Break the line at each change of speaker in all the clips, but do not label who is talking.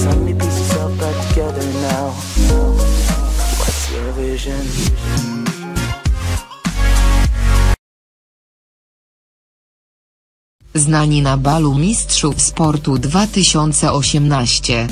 Back together now. What's your vision?
Znani na balu mistrzów sportu 2018.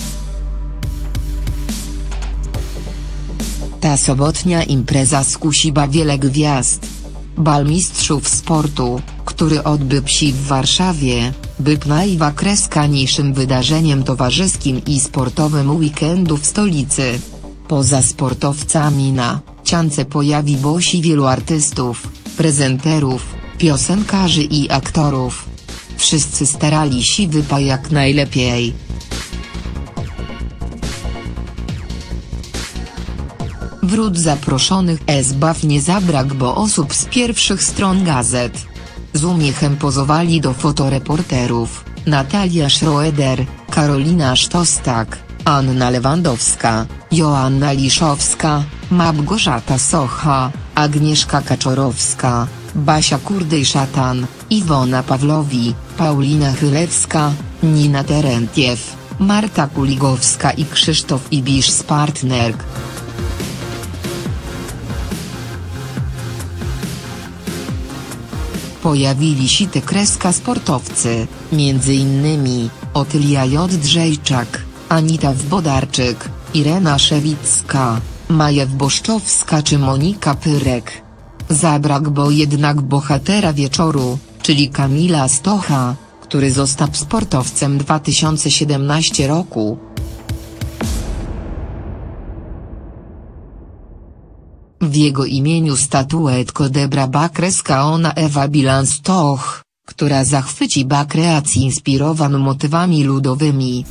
Ta sobotnia impreza skusiła wiele gwiazd. Bal mistrzów sportu, który odbył się w Warszawie, był najwakreskaniejszym wydarzeniem towarzyskim i sportowym weekendu w stolicy. Poza sportowcami na ciance pojawiło się wielu artystów, prezenterów, piosenkarzy i aktorów. Wszyscy starali się wypa jak najlepiej. Wrót zaproszonych S-Baw nie zabrak bo osób z pierwszych stron gazet. Z umiechem pozowali do fotoreporterów, Natalia Schroeder, Karolina Sztostak, Anna Lewandowska, Joanna Liszowska, Małgorzata Socha, Agnieszka Kaczorowska, Basia Kurdej-Szatan, Iwona Pawlowi, Paulina Chylewska, Nina Terentiew, Marta Kuligowska i Krzysztof Ibisz z partnerk. Pojawili się te kreska sportowcy, innymi, Otylia Jodrzejczak, Anita Wbodarczyk, Irena Szewicka, Maja Boszczowska czy Monika Pyrek. Zabrak bo jednak bohatera wieczoru, czyli Kamila Stocha, który został sportowcem 2017 roku. W jego imieniu statuetkę odebra bakreska ona Ewa Bilans Toch, która zachwyci ba kreacji inspirowaną motywami ludowymi.